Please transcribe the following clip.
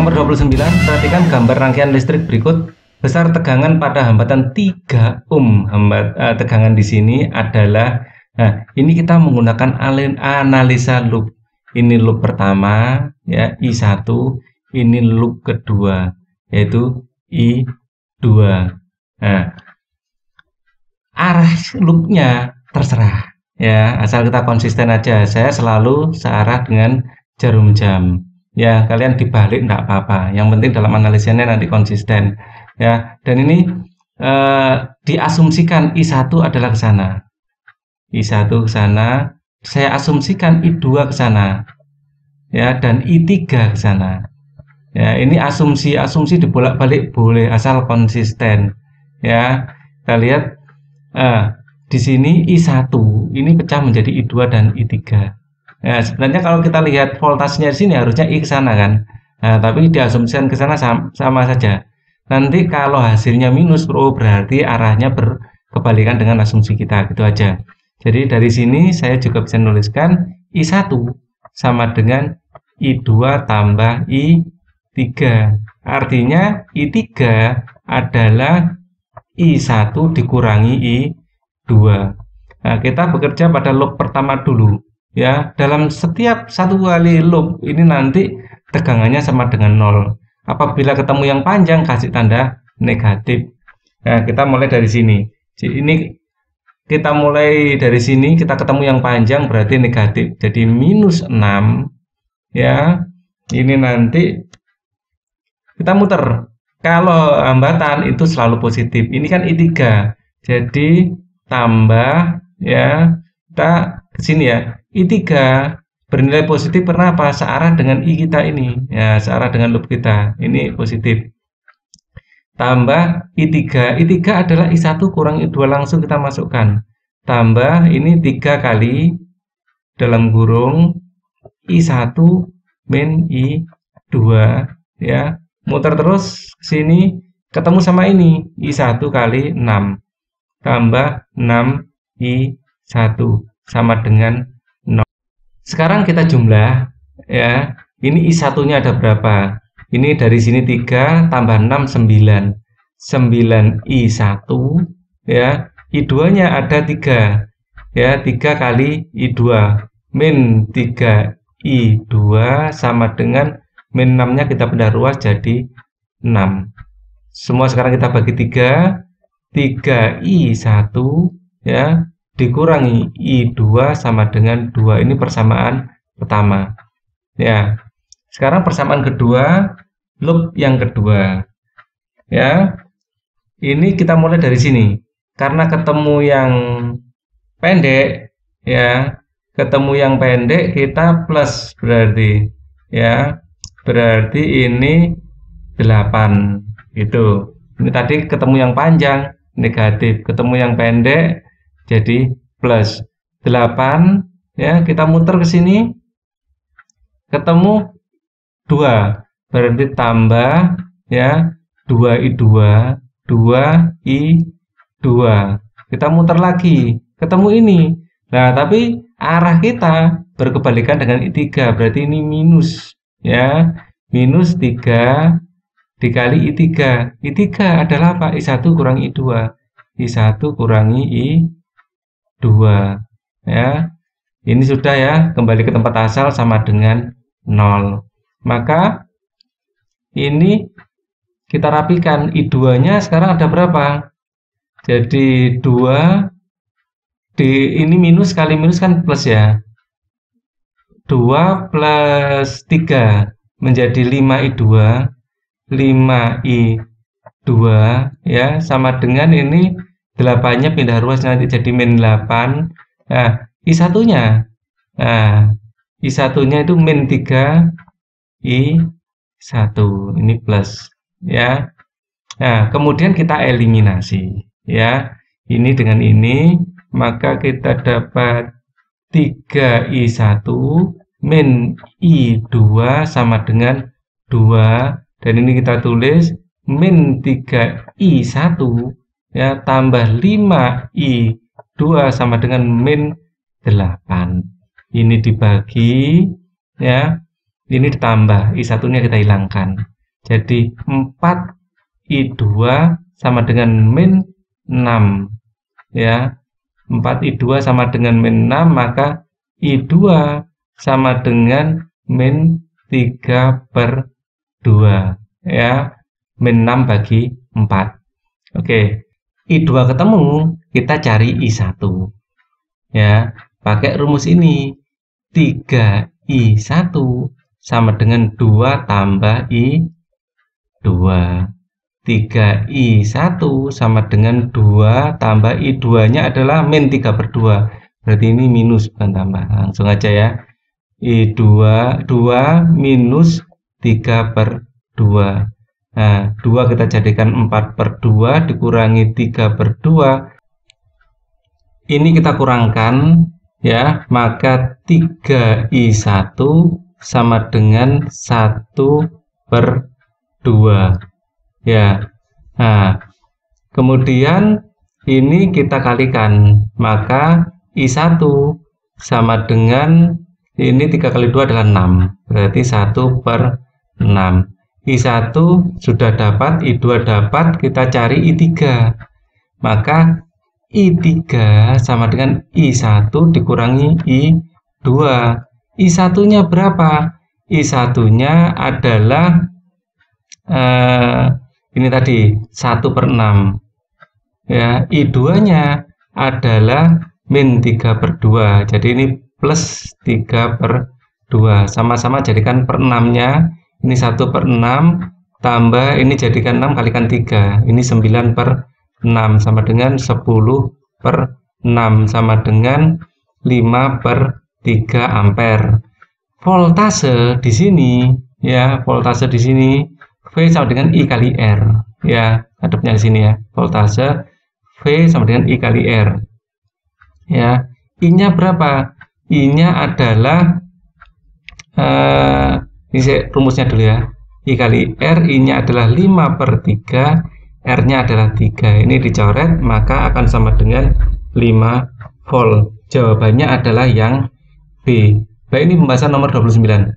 Nomor 29, perhatikan gambar rangkaian listrik berikut. Besar tegangan pada hambatan 3 ohm. Hambat, uh, tegangan di sini adalah Nah, ini kita menggunakan analisa loop. Ini loop pertama ya I1, ini loop kedua yaitu I2. Nah, arah loopnya terserah ya, asal kita konsisten aja. Saya selalu searah dengan jarum jam. Ya, kalian dibalik enggak apa-apa. Yang penting dalam analisanya nanti konsisten. Ya, dan ini eh, diasumsikan I1 adalah ke sana. I1 ke sana, saya asumsikan I2 ke sana. Ya, dan I3 ke sana. Ya, ini asumsi-asumsi dibolak-balik boleh asal konsisten. Ya, kita lihat eh, di sini I1 ini pecah menjadi I2 dan I3. Ya, sebenarnya kalau kita lihat voltasenya di sini harusnya I ke sana kan. Nah, tapi diasumsikan ke sana sama, sama saja. Nanti kalau hasilnya minus, oh berarti arahnya berkebalikan dengan asumsi kita, gitu aja. Jadi dari sini saya juga bisa menuliskan I1 sama dengan I2 tambah I3. Artinya I3 adalah I1 dikurangi I2. Nah, kita bekerja pada loop pertama dulu. Ya, dalam setiap satu kali loop ini nanti tegangannya sama dengan 0. Apabila ketemu yang panjang kasih tanda negatif. Nah, kita mulai dari sini. Ini kita mulai dari sini kita ketemu yang panjang berarti negatif jadi minus 6 ya ini nanti kita muter kalau hambatan itu selalu positif ini kan I3 jadi tambah ya kita sini ya. I3 bernilai positif karena apa? Searah dengan I kita ini. Ya searah dengan loop kita. Ini positif. Tambah I3. I3 adalah I1 kurang I2 langsung kita masukkan. Tambah ini 3 kali dalam kurung I1 min I2 ya. Muter terus sini ketemu sama ini. I1 kali 6 tambah 6 I1 sama dengan 0. Sekarang kita jumlah ya. Ini I1-nya ada berapa? Ini dari sini 3 tambah 6 9. 9 I1 ya. I2-nya ada 3. Ya, 3 kali I2 min 3 I2 sama dengan min 6-nya kita pindah ruas jadi 6. Semua sekarang kita bagi 3. 3 I1 ya dikurangi I2 sama dengan 2. Ini persamaan pertama. Ya. Sekarang persamaan kedua loop yang kedua. Ya. Ini kita mulai dari sini. Karena ketemu yang pendek ya, ketemu yang pendek kita plus berarti ya. Berarti ini 8 gitu. Ini tadi ketemu yang panjang negatif, ketemu yang pendek jadi plus 8 ya, kita muter ke sini. Ketemu 2 berarti tambah ya 2i2 2i2 kita muter lagi. Ketemu ini. Nah tapi arah kita berkebalikan dengan i3 berarti ini minus ya. Minus 3 dikali i3 i3 adalah apa? I1 kurang i2 i1 kurangi i2 ya. Ini sudah ya kembali ke tempat asal sama dengan 0 maka ini kita rapikan. I2 nya sekarang ada berapa? Jadi 2 di ini minus kali minus kan plus ya. 2 plus 3 menjadi 5I2 5I2 ya. Sama dengan ini 8 nya pindah ruas nanti jadi min 8 nah I1 nya nah I1 nya itu min 3 I satu. Ini plus ya. Nah kemudian kita eliminasi ya. Ini dengan ini maka kita dapat 3i1 min i2 sama dengan 2 dan ini kita tulis min 3i1 ya tambah 5i2 sama dengan min 8 ini dibagi ya ini ditambah, I1 nya kita hilangkan. Jadi 4 I2 sama dengan min 6. Ya. 4 I2 sama dengan min 6, maka I2 sama dengan min 3 per 2. Ya. Min 6 bagi 4. Oke. I2 ketemu, kita cari I1. Ya, pakai rumus ini. 3I1 sama dengan 2 tambah I2. 3I1 sama dengan 2 tambah I2-nya adalah min 3 per 2. Berarti ini minus bukan tambah. Langsung aja ya. I2 2 minus 3 per 2. Nah, 2 kita jadikan 4 per 2 dikurangi 3 per 2. Ini kita kurangkan ya, maka 3I1 sama dengan 1 per 2. Ya. Nah, kemudian ini kita kalikan, maka I1 sama dengan ini 3 kali 2 adalah 6. Berarti 1 per 6. I1 sudah dapat, I2 dapat, kita cari I3. Maka I3 sama dengan I1 dikurangi I2. I1-nya berapa? I1-nya adalah eh, ini tadi 1 per 6. Ya, I2-nya adalah min 3 per 2. Jadi ini plus 3 per 2. Sama-sama jadikan per 6-nya ini 1 per 6 tambah ini jadikan 6 kalikan 3 ini 9 per 6 sama dengan 10 per 6 sama dengan 5 per 3 ampere. Voltase di sini ya voltase di sini V sama dengan I kali R ya hadapnya di sini ya. Voltase V sama dengan I kali R ya. I nya berapa? I nya adalah eh, ini saya rumusnya dulu ya. I kali R, I-nya adalah 5 per 3, R-nya adalah 3. Ini dicoret, maka akan sama dengan 5 volt. Jawabannya adalah yang B. Baik, ini pembahasan nomor 29.